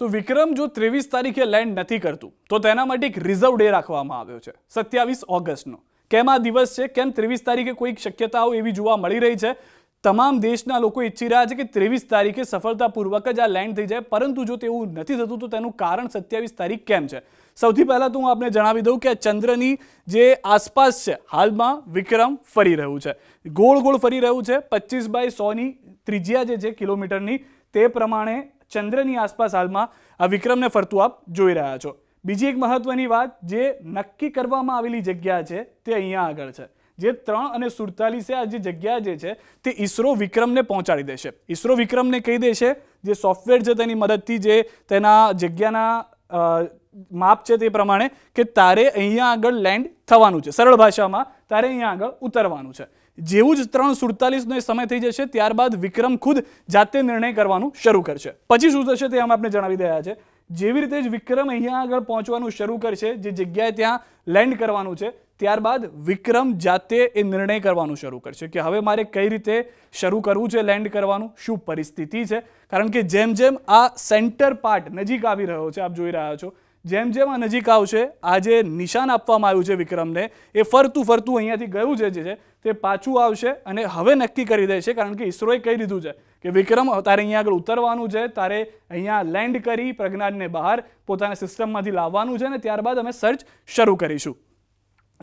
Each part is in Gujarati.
તો વિક્રમ જો ત્રેવીસ તારીખે લેન્ડ નથી કરતું, તો તેના માટે એક રિઝર્વ ડે રાખવામાં આવ્યો છે, સત્યાવીસ ઓગસ્ટનો. કેમ આ દિવસ છે? કેમ ત્રેવીસ તારીખે કોઈક શક્યતાઓ એવી જોવા મળી રહી છે? તમામ દેશના લોકો ઈચ્છી રહ્યા છે કે ત્રેવીસ તારીખે સફળતાપૂર્વક જ આ લેન્ડ થઈ જાય, પરંતુ જો તેવું નથી થતું, તો તેનું કારણ સત્યાવીસ તારીખ કેમ છે? સૌથી પહેલાં તો હું આપને જણાવી દઉં કે ચંદ્રની જે આસપાસ છે, હાલમાં વિક્રમ ફરી રહ્યું છે. ગોળ ગોળ ફરી રહ્યું છે, પચીસ બાય સોની ત્રિજ્યા જે છે, કિલોમીટરની, તે પ્રમાણે ચંદ્રની આસપાસ હાલમાં આ વિક્રમને ફરતું આપ જોઈ રહ્યા છો. બીજી એક મહત્વની વાત, જે નક્કી કરવામાં આવેલી જગ્યા છે, તે અહીંયા આગળ છે. જે ત્રણ અને સુડતાલીસે આ જે જગ્યા જે છે, તે ઈસરો વિક્રમને પહોંચાડી દેશે. ઈસરો વિક્રમને કહી દેશે, જે સોફ્ટવેર છે તેની મદદથી જે તેના જગ્યાના માપ છે તે પ્રમાણે, કે તારે અહીંયા આગળ લેન્ડ થવાનું છે. સરળ ભાષામાં, તારે અહીંયા આગળ ઉતરવાનું છે. જેવું જ ત્રણ સુડતાલીસનો એ સમય થઈ જશે, ત્યારબાદ વિક્રમ ખુદ જાતે નિર્ણય કરવાનું શરૂ કરશે. પછી શું થશે તે અમે આપણે જણાવી રહ્યા છે. જેવી રીતે જ વિક્રમ અહીંયા આગળ પહોંચવાનું શરૂ કરશે, જે જગ્યાએ ત્યાં લેન્ડ કરવાનું છે, ત્યારબાદ વિક્રમ જાતે એ નિર્ણય કરવાનું શરૂ કરશે કે હવે મારે કઈ રીતે શરૂ કરવું છે લેન્ડ કરવાનું, શું પરિસ્થિતિ છે. કારણ કે જેમ જેમ આ સેન્ટર પાર્ટ નજીક આવી રહ્યો છે, આપ જોઈ રહ્યા છો જેમ જેમ આ નજીક આવશે, આજે નિશાન આપવામાં આવ્યું છે વિક્રમને, એ ફરતું ફરતું અહીંયાથી ગયું છે જે છે, તે પાછું આવશે અને હવે નક્કી કરી દેશે કારણ કે ઈસરોએ કહી દીધું છે કે વિક્રમ તારે અહીંયા આગળ ઉતરવાનું છે, તારે અહીંયા લેન્ડ કરી પ્રજ્ઞાનને બહાર પોતાના સિસ્ટમમાંથી લાવવાનું છે અને ત્યારબાદ અમે સર્ચ શરૂ કરીશું.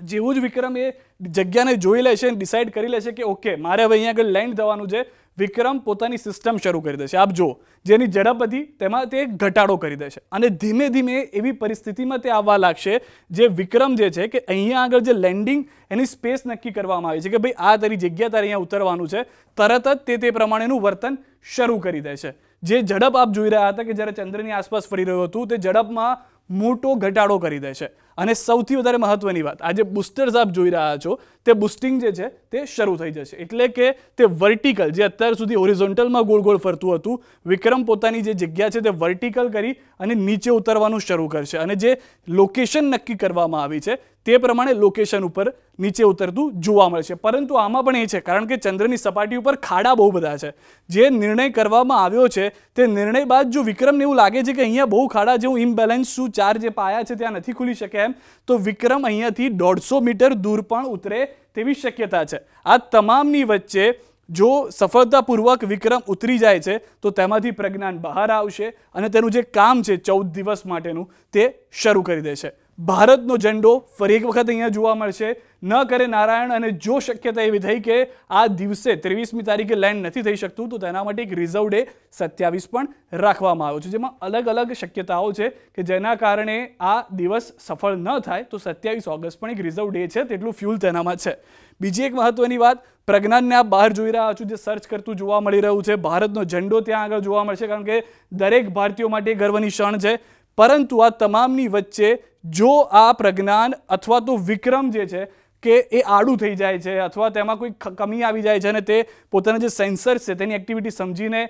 જેવું જ વિક્રમ એ જગ્યાને જોઈ લેશે અને ડિસાઇડ કરી લેશે કે ઓકે મારે હવે અહીંયા આગળ લેન્ડ થવાનું છે. વિક્રમ પોતાની સિસ્ટમ શરૂ કરી દેશે. આપ જો જેની ઝડપ હતી તેમાં તે ઘટાડો કરી દેશે. અને ધીમે ધીમે એવી પરિસ્થિતિમાં તે આવવા લાગશે, જે વિક્રમ જે છે કે અહીંયા આગળ જે લેન્ડિંગ એની સ્પેસ નક્કી કરવામાં આવી છે કે, ભાઈ, આ તારી જગ્યા તારે અહીંયા ઉતરવાનું છે. તરત જ તે તે પ્રમાણેનું વર્તન શરૂ કરી દે છે જે ઝડપ આપ જોઈ રહ્યા હતા કે જ્યારે ચંદ્રની આસપાસ ફરી રહ્યું હતું, તે ઝડપમાં મોટો ઘટાડો કરી દે છે. અને સૌથી વધારે મહત્વની વાત, આ જે બુસ્ટર્સ આપ જોઈ રહ્યા છો, તે બુસ્ટિંગ જે છે, તે શરૂ થઈ જશે. એટલે કે તે વર્ટિકલ, જે અત્યાર સુધી ઓરિઝોન્ટલમાં ગોળ ગોળ ફરતું હતું, વિક્રમ પોતાની જે જગ્યા છે તે વર્ટિકલ કરી અને નીચે ઉતરવાનું શરૂ કરશે. અને જે લોકેશન નક્કી કરવામાં આવી છે તે પ્રમાણે લોકેશન ઉપર નીચે ઉતરતું જોવા મળશે પરંતુ આમાં પણ એ છે, કારણ કે ચંદ્રની સપાટી ઉપર ખાડા બહુ બધા છે. જે નિર્ણય કરવામાં આવ્યો છે, તે નિર્ણય બાદ જો વિક્રમને એવું લાગે છે કે અહીંયા બહુ ખાડા જેવું ઇમ્બેલેન્સ શું ચાર જે પાયા છે ત્યાં નથી ખુલી શકે એમ, તો વિક્રમ અહીંયાથી દોઢસો મીટર દૂર પણ ઉતરે તેવી શક્યતા છે. આ તમામની વચ્ચે જો સફળતાપૂર્વક વિક્રમ ઉતરી જાય છે, તો તેમાંથી પ્રજ્ઞાન બહાર આવશે અને તેનું જે કામ છે ચૌદ દિવસ માટેનું તે શરૂ કરી દેશે. ભારતનો ઝંડો ફરી એક વખત અહીંયા જોવા મળશે. ન કરે નારાયણ અને જો શક્યતા એવી થઈ કે આ દિવસે ત્રેવીસમી તારીખે લેન્ડ નથી થઈ શકતું, તો તેના માટે એક રિઝર્વ ડે સત્યાવીસ પણ રાખવામાં આવ્યો છે, જેમાં અલગ અલગ શક્યતાઓ છે કે જેના કારણે આ દિવસ સફળ ન થાય, તો સત્યાવીસ ઓગસ્ટ પણ એક રિઝર્વ ડે છે, તેટલું ફ્યુલ તેનામાં છે. બીજી એક મહત્વની વાત પ્રજ્ઞાનને આપ બહાર જોઈ રહ્યા છું, જે સર્ચ કરતું જોવા મળી રહ્યું છે. ભારતનો ઝંડો ત્યાં આગળ જોવા મળશે, કારણ કે દરેક ભારતીયો માટે ગર્વની ક્ષણ છે. પરંતુ આ તમામની વચ્ચે જો આ પ્રજ્ઞાન અથવા તો વિક્રમ જે છે કે એ આડું થઈ જાય છે અથવા તેમાં કોઈ કમી આવી જાય છે અને તે પોતાના જે સેન્સર્સ છે તેની એક્ટિવિટી સમજીને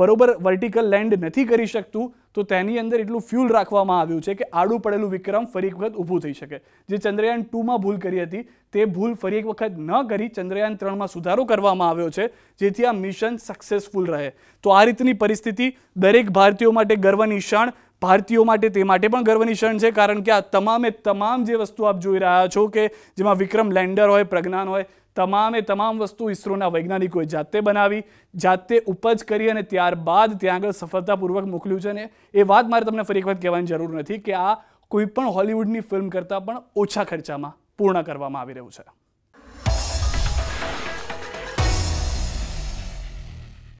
બરોબર વર્ટિકલ લેન્ડ નથી કરી શકતું, તો તેની અંદર એટલું ફ્યુલ રાખવામાં આવ્યું છે કે આડું પડેલું વિક્રમ ફરી એક વખત ઊભું થઈ શકે. જે ચંદ્રયાન ટુમાં ભૂલ કરી હતી, તે ભૂલ ફરી એક વખત ન કરી ચંદ્રયાન ત્રણમાં સુધારો કરવામાં આવ્યો છે, જેથી આ મિશન સક્સેસફુલ રહે. તો આ રીતની પરિસ્થિતિ દરેક ભારતીયો માટે ગર્વની ક્ષણ ભારતીયો માટે તે માટે પણ ગર્વની ક્ષણ છે, કારણ કે આ તમામે તમામ જે વસ્તુ આપ જોઈ રહ્યા છો કે જેમાં વિક્રમ લેન્ડર હોય, પ્રજ્ઞાન હોય, તમામે તમામ વસ્તુ ઇસરોના વૈજ્ઞાનિકોએ જાતે બનાવી, જાતે ઉપજ કરી અને ત્યારબાદ ત્યાં આગળ સફળતાપૂર્વક મોકલ્યું છે ને એ વાત મારે તમને ફરી એક કહેવાની જરૂર નથી કે આ કોઈ પણ હોલિવૂડની ફિલ્મ કરતાં પણ ઓછા ખર્ચામાં પૂર્ણ કરવામાં આવી રહ્યું છે.